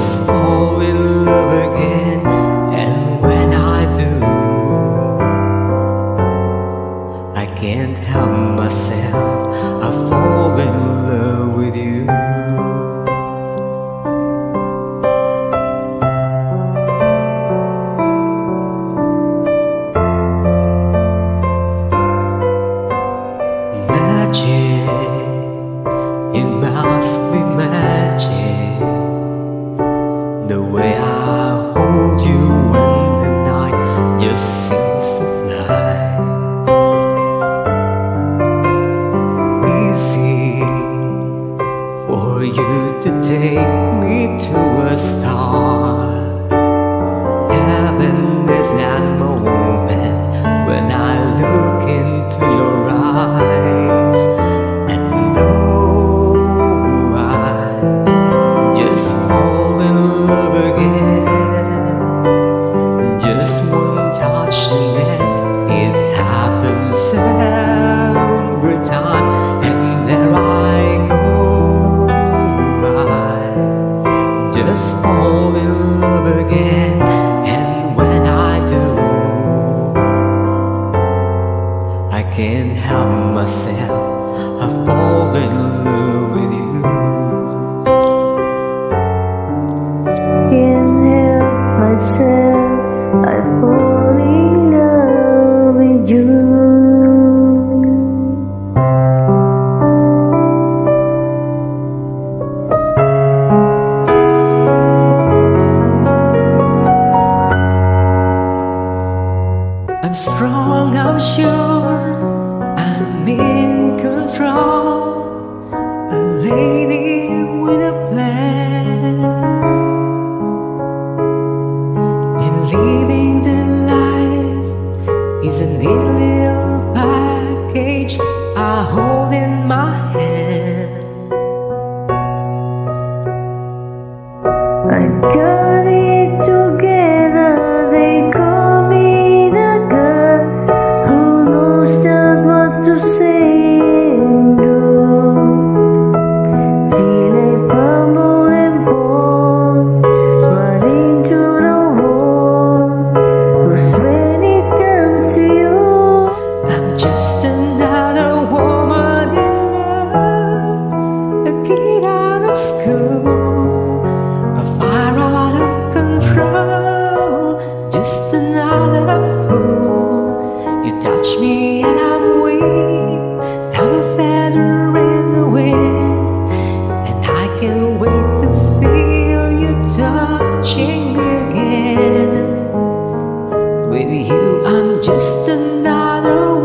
this day. just fall in love again. And when I do, I can't help myself. just another fool. You touch me and I'm weak, I'm a feather in the wind, and I can't wait to feel you touching me again. With you, I'm just another.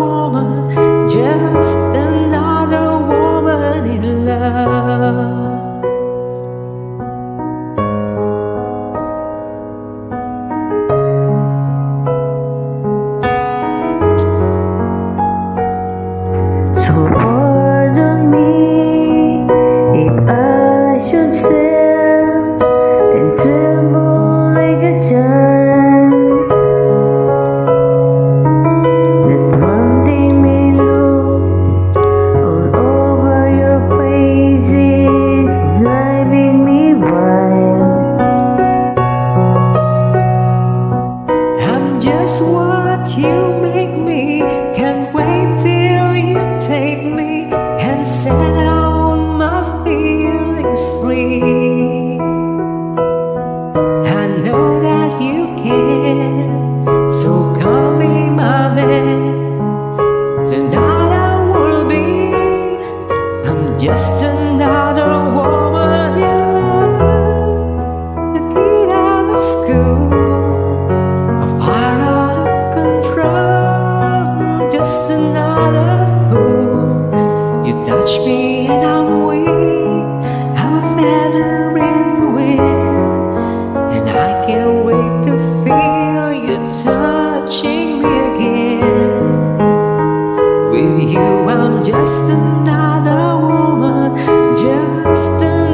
another woman, just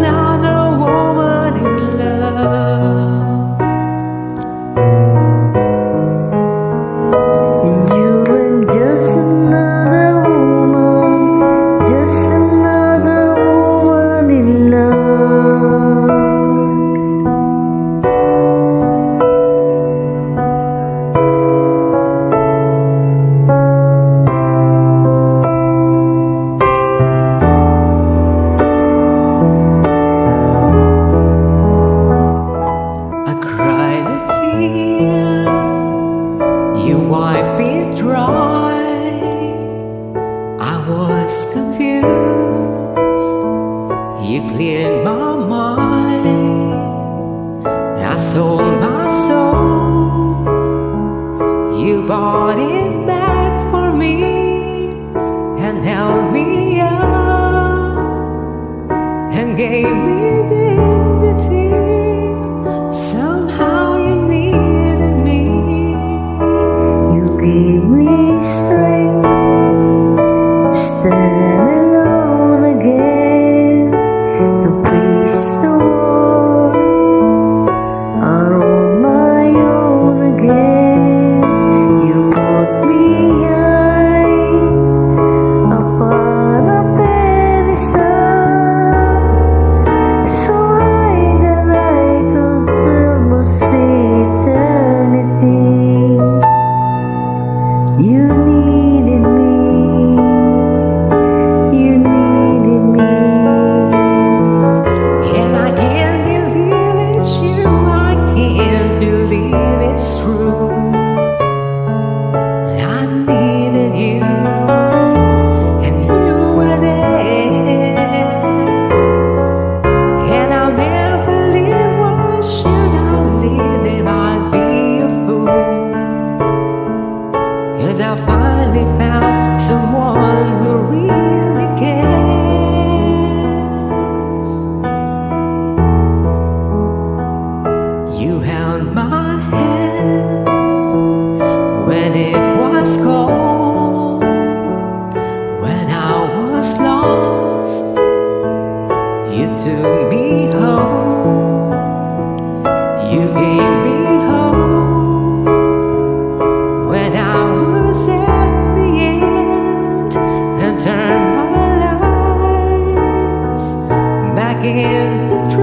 you wipe it dry. I was confused, you cleared my mind. I sold my soul, you bought it back for me and held me up and gave me dignity. So stand alone again, Cause I finally found someone who really cares. You held my hand when it was cold, when I was lost. You took me home. again to try.